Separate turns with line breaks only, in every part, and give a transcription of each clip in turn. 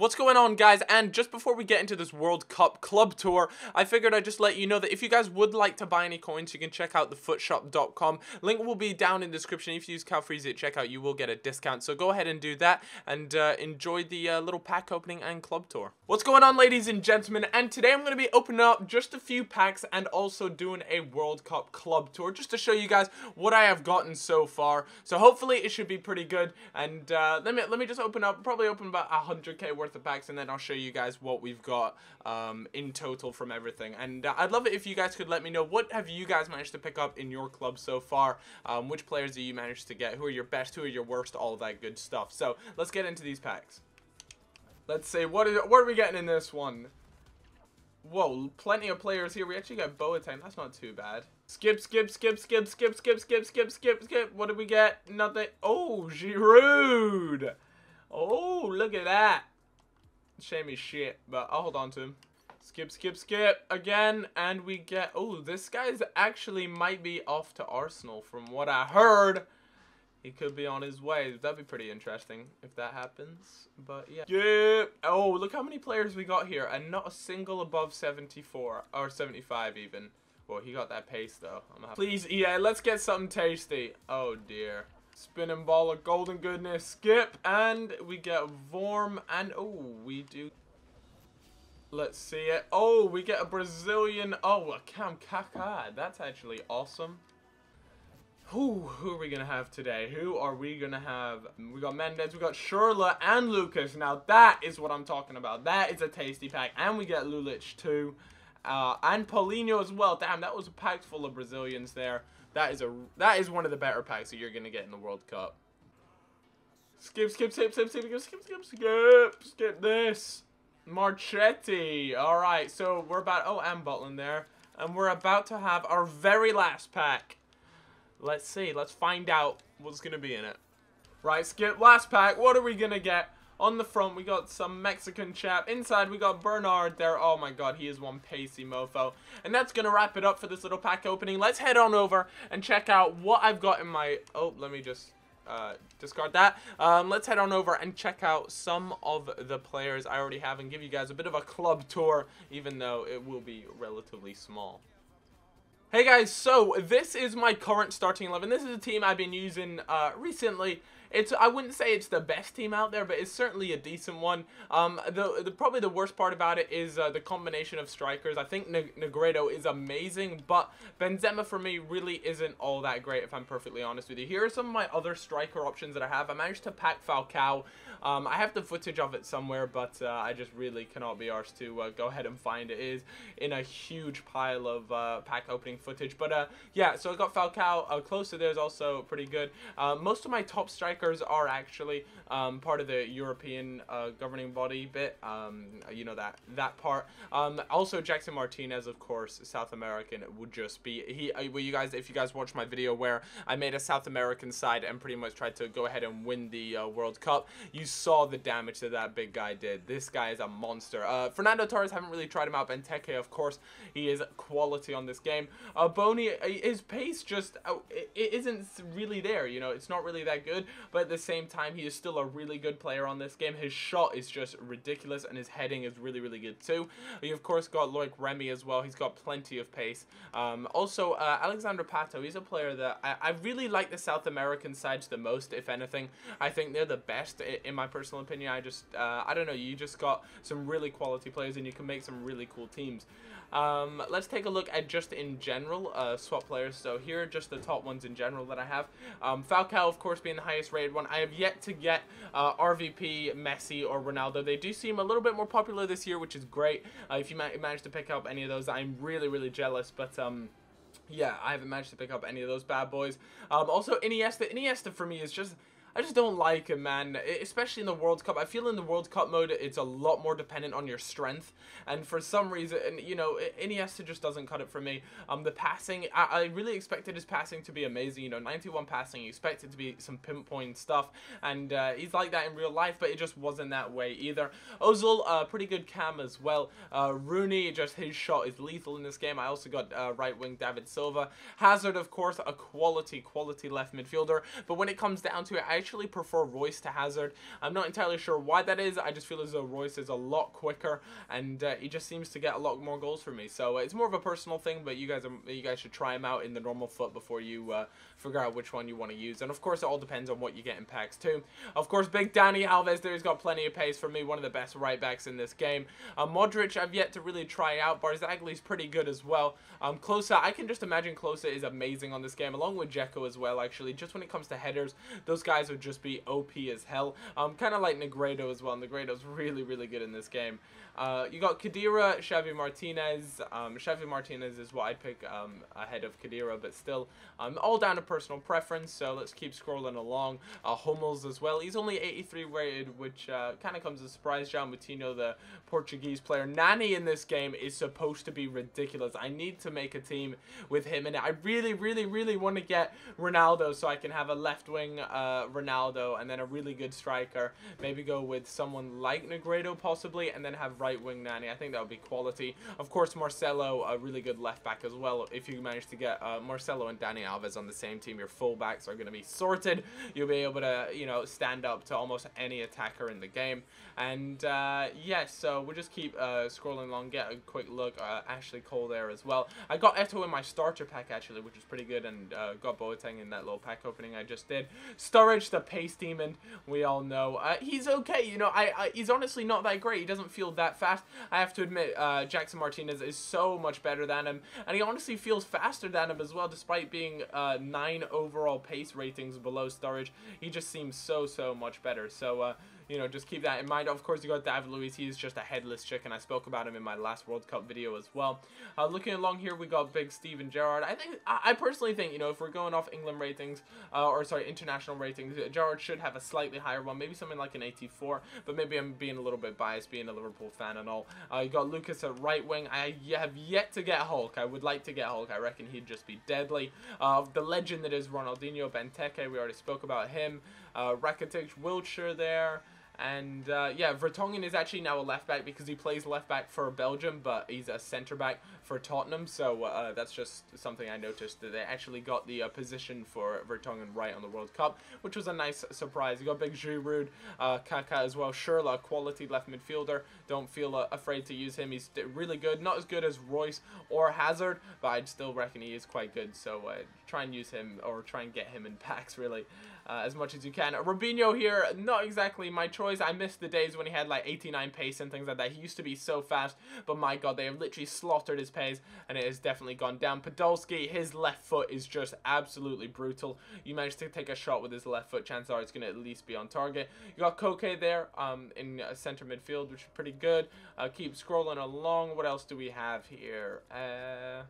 What's going on guys? And just before we get into this World Cup club tour I figured I'd just let you know that if you guys would like to buy any coins you can check out thefootshop.com link will be down in the description. If you use CalFreezy at checkout you will get a discount. So go ahead and do that and uh, enjoy the uh, little pack opening and club tour. What's going on ladies and gentlemen? And today I'm going to be opening up just a few packs and also doing a World Cup club tour just to show you guys what I have gotten so far. So hopefully it should be pretty good. And uh, let me let me just open up probably open about 100k worth of packs and then I'll show you guys what we've got um, in total from everything. And uh, I'd love it if you guys could let me know what have you guys managed to pick up in your club so far. Um, which players do you manage to get? Who are your best? Who are your worst? All that good stuff. So let's get into these packs. Let's see what is what are we getting in this one? Whoa, plenty of players here. We actually got Boateng. That's not too bad. Skip, skip, skip, skip, skip, skip, skip, skip, skip, skip. What did we get? Nothing. Oh, Giroud. Oh, look at that. Shame he's shit, but I'll hold on to him. Skip, skip, skip again, and we get... Oh, this guy's actually might be off to Arsenal from what I heard. He could be on his way. That'd be pretty interesting if that happens. But yeah. Yeah. Oh, look how many players we got here. And not a single above 74. Or 75 even. Well, he got that pace though. Please, yeah, let's get something tasty. Oh dear. Spinning ball of golden goodness. Skip. And we get Vorm. And, oh, we do. Let's see it. Oh, we get a Brazilian. Oh, a Cam Kaká. That's actually awesome. Who, who are we going to have today? Who are we going to have? We got Mendes, we got Schürrle, and Lucas. Now, that is what I'm talking about. That is a tasty pack. And we get Lulic, too. Uh, and Paulinho as well. Damn, that was a pack full of Brazilians there. That is a that is one of the better packs that you're gonna get in the World Cup. Skip, skip, skip, skip, skip, skip, skip, skip, skip, skip this. Marchetti. Alright, so we're about oh and Butland there. And we're about to have our very last pack. Let's see, let's find out what's gonna be in it. Right, skip last pack. What are we gonna get? On the front, we got some Mexican chap. Inside, we got Bernard there. Oh my god, he is one pacey mofo. And that's going to wrap it up for this little pack opening. Let's head on over and check out what I've got in my... Oh, let me just... Uh, discard that. Um, let's head on over and check out some of the players I already have and give you guys a bit of a club tour, even though it will be relatively small. Hey guys, so this is my current starting 11. This is a team I've been using uh, recently it's I wouldn't say it's the best team out there, but it's certainly a decent one. Um, the, the probably the worst part about it is uh, the combination of strikers. I think Negredo is amazing, but Benzema for me really isn't all that great. If I'm perfectly honest with you, here are some of my other striker options that I have. I managed to pack Falcao. Um, I have the footage of it somewhere, but uh, I just really cannot be arsed to uh, go ahead and find it. it. is in a huge pile of uh, pack opening footage. But uh, yeah, so I got Falcao. Uh, close to there is also pretty good. Uh, most of my top strikers are actually um, part of the European uh, governing body bit. Um, you know that that part. Um, also, Jackson Martinez, of course, South American would just be he. Uh, well, you guys, if you guys watched my video where I made a South American side and pretty much tried to go ahead and win the uh, World Cup, you saw the damage that that big guy did. This guy is a monster. Uh, Fernando Torres haven't really tried him out. Benteke, of course, he is quality on this game. Uh, Bony, uh, his pace just uh, it isn't really there. You know, it's not really that good but at the same time, he is still a really good player on this game. His shot is just ridiculous, and his heading is really, really good too. We, of course, got Loic Remy as well. He's got plenty of pace. Um, also, uh, Alexandre Pato, he's a player that I, I, really like the South American sides the most, if anything. I think they're the best, in my personal opinion. I just, uh, I don't know, you just got some really quality players, and you can make some really cool teams. Um, let's take a look at just in general uh, swap players. So here are just the top ones in general that I have. Um, Falcao, of course, being the highest rated one. I have yet to get uh, RVP, Messi, or Ronaldo. They do seem a little bit more popular this year, which is great. Uh, if you ma manage to pick up any of those, I'm really, really jealous. But um, yeah, I haven't managed to pick up any of those bad boys. Um, also, Iniesta. Iniesta for me is just I just don't like him, man. Especially in the World Cup. I feel in the World Cup mode, it's a lot more dependent on your strength. And for some reason, you know, Iniesta just doesn't cut it for me. Um, the passing, I, I really expected his passing to be amazing. You know, 91 passing, you expect it to be some pinpoint stuff. And uh, he's like that in real life, but it just wasn't that way either. Ozil, uh, pretty good cam as well. Uh, Rooney, just his shot is lethal in this game. I also got uh, right wing David Silva. Hazard, of course, a quality, quality left midfielder. But when it comes down to it, I actually prefer Reus to Hazard. I'm not entirely sure why that is. I just feel as though Reus is a lot quicker and uh, he just seems to get a lot more goals for me. So uh, it's more of a personal thing, but you guys are, you guys should try him out in the normal FUT before you uh, figure out which one you want to use. And of course, it all depends on what you get in packs too. Of course, big Dani Alves there. He's got plenty of pace for me. One of the best right backs in this game. Uh, Modric, I've yet to really try out. Barzagli is pretty good as well. Um, Klose, I can just imagine Klose is amazing on this game, along with Dzeko as well, actually. Just when it comes to headers, those guys would just be OP as hell. Um, kind of like Negredo as well. Negredo's really, really good in this game. Uh, you got Khedira, Javi Martinez. Um, Javi Martinez is what I'd pick um, ahead of Khedira, but still, um, all down to personal preference. So let's keep scrolling along. Uh, Hummels as well. He's only 83 rated, which uh, kind of comes as a surprise. João Moutinho, the Portuguese player. Nani in this game is supposed to be ridiculous. I need to make a team with him in it. I really, really, really want to get Ronaldo so I can have a left wing uh, Ronaldo and then a really good striker. Maybe go with someone like Negredo possibly, and then have right wing Nani. I think that would be quality. Of course, Marcelo, a really good left back as well. If you manage to get uh, Marcelo and Dani Alves on the same team, your fullbacks are going to be sorted. You'll be able to, you know, stand up to almost any attacker in the game. And uh, yes, yeah, so we'll just keep uh, scrolling along, get a quick look. Uh, Ashley Cole there as well. I got Eto'o in my starter pack actually, which is pretty good, and uh, got Boateng in that little pack opening I just did. Sturridge, the pace demon, we all know. Uh, he's okay, you know. I, I, he's honestly not that great. He doesn't feel that fast. I have to admit, uh, Jackson Martinez is so much better than him, and he honestly feels faster than him as well, despite being uh, nine overall pace ratings below Sturridge. He just seems so so much better. So. You know, just keep that in mind. Of course, you got David Luiz. He is just a headless chicken. I spoke about him in my last World Cup video as well. Uh, looking along here, we got big Steven Gerrard. I think, I personally think, you know, if we're going off England ratings, uh, or sorry, international ratings, Gerrard should have a slightly higher one. Maybe something like an 84, but maybe I'm being a little bit biased, being a Liverpool fan and all. Uh, you got Lucas at right wing. I have yet to get Hulk. I would like to get Hulk. I reckon he'd just be deadly. Uh, the legend that is Ronaldinho Benteke, we already spoke about him. Uh, Rakitic, Wilshere there. And uh, yeah, Vertonghen is actually now a left back because he plays left back for Belgium, but he's a centre back for Tottenham. So uh, that's just something I noticed that they actually got the uh, position for Vertonghen right on the World Cup, which was a nice surprise. You got big Giroud, uh, Kaka as well. Schürrle, quality left midfielder. Don't feel uh, afraid to use him. He's really good. Not as good as Reus or Hazard, but I'd still reckon he is quite good. So uh, try and use him or try and get him in packs really uh, as much as you can. Robinho here, not exactly my choice. I miss the days when he had like 89 pace and things like that. He used to be so fast, but my god, they have literally slaughtered his pace and it has definitely gone down. Podolski, his left foot is just absolutely brutal. You managed to take a shot with his left foot, chances are it's going to at least be on target. You got Koke there um, in uh, center midfield, which is pretty good. Uh, keep scrolling along. What else do we have here? Uh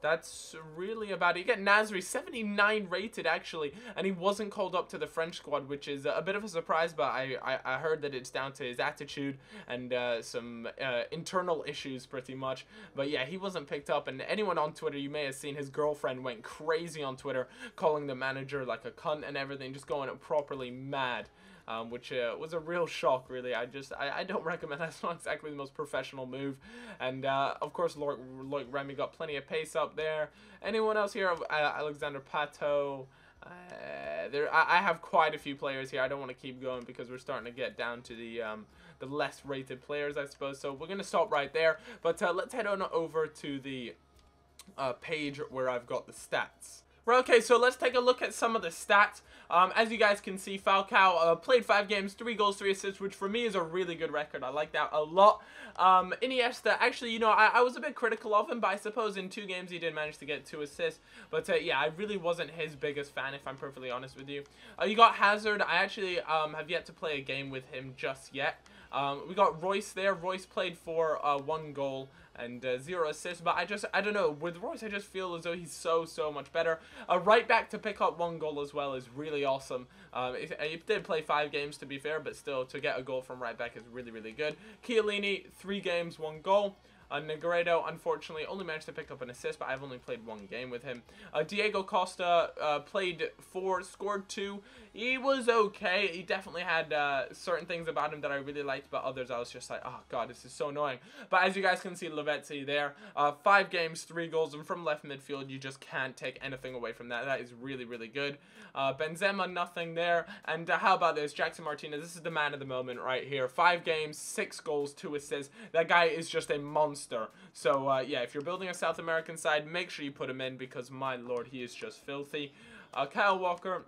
that's really about it. You get Nasri, 79 rated actually, and he wasn't called up to the French squad, which is a bit of a surprise, but I, I, I heard that it's down to his attitude and uh, some uh, internal issues pretty much. But yeah, he wasn't picked up, and anyone on Twitter, you may have seen his girlfriend went crazy on Twitter, calling the manager like a cunt and everything, just going properly mad um, which uh, was a real shock, really. I just, I, I don't recommend That's not exactly the most professional move. And, uh, of course, Loic Remy got plenty of pace up there. Anyone else here? Uh, Alexandre Pato. Uh, there, I, I, have quite a few players here. I don't want to keep going because we're starting to get down to the um, the less rated players, I suppose. So we're gonna stop right there. But uh, let's head on over to the uh, page where I've got the stats. Okay, so let's take a look at some of the stats. Um, as you guys can see, Falcao uh, played five games, three goals, three assists, which for me is a really good record. I like that a lot. Um, Iniesta, actually, you know, I, I, was a bit critical of him, but I suppose in two games he did manage to get two assists. But uh, yeah, I really wasn't his biggest fan, if I'm perfectly honest with you. Uh, you got Hazard. I actually um, have yet to play a game with him just yet. Um, we got Reus there. Reus played for uh, one goal and uh, zero assists. But I just, I don't know. With Reus, I just feel as though he's so, so much better. A right back to pick up one goal as well is really awesome. Um, he did play five games, to be fair, but still, to get a goal from right back is really, really good. Chiellini, three games, one goal. Uh, Negredo, unfortunately, only managed to pick up an assist, but I've only played one game with him. Uh, Diego Costa uh, played four, scored two. He was okay. He definitely had uh, certain things about him that I really liked, but others I was just like, oh god, this is so annoying. But as you guys can see, Lavezzi there, uh, five games, three goals, and from left midfield, you just can't take anything away from that. That is really, really good. Uh, Benzema, nothing there. And uh, how about this? Jackson Martinez, this is the man of the moment right here. Five games, six goals, two assists. That guy is just a monster. So, uh, yeah, if you're building a South American side, make sure you put him in because, my lord, he is just filthy. Uh, Kyle Walker,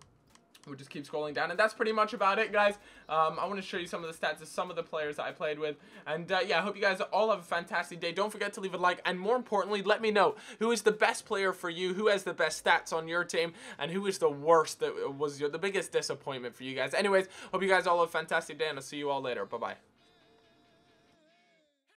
We'll just keep scrolling down, and that's pretty much about it, guys. Um, I want to show you some of the stats of some of the players that I played with, and uh, yeah, I hope you guys all have a fantastic day. Don't forget to leave a like, and more importantly, let me know who is the best player for you, who has the best stats on your team, and who is the worst that was your, the biggest disappointment for you guys. Anyways, hope you guys all have a fantastic day, and I'll see you all later. Bye-bye.